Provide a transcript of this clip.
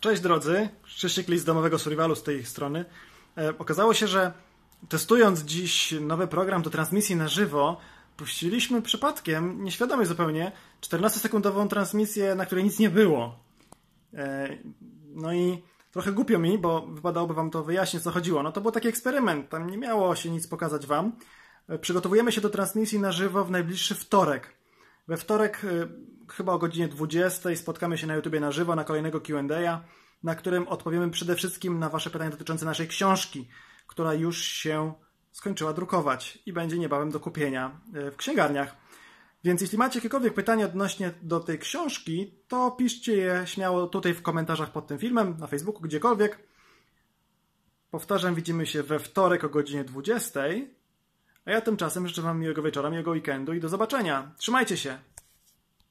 Cześć drodzy, Krzysiek z domowego survivalu z tej strony. E, okazało się, że testując dziś nowy program do transmisji na żywo, puściliśmy przypadkiem, nieświadomie zupełnie, 14-sekundową transmisję, na której nic nie było. E, no i trochę głupio mi, bo wypadałoby wam to wyjaśnić, co chodziło. No to był taki eksperyment, tam nie miało się nic pokazać wam. E, przygotowujemy się do transmisji na żywo w najbliższy wtorek. We wtorek, y, chyba o godzinie 20, spotkamy się na YouTubie na żywo na kolejnego QA, na którym odpowiemy przede wszystkim na Wasze pytania dotyczące naszej książki, która już się skończyła drukować i będzie niebawem do kupienia y, w księgarniach. Więc jeśli macie jakiekolwiek pytania odnośnie do tej książki, to piszcie je śmiało tutaj w komentarzach pod tym filmem, na Facebooku, gdziekolwiek. Powtarzam, widzimy się we wtorek o godzinie 20. A ja tymczasem życzę Wam miłego wieczora, miłego weekendu i do zobaczenia. Trzymajcie się!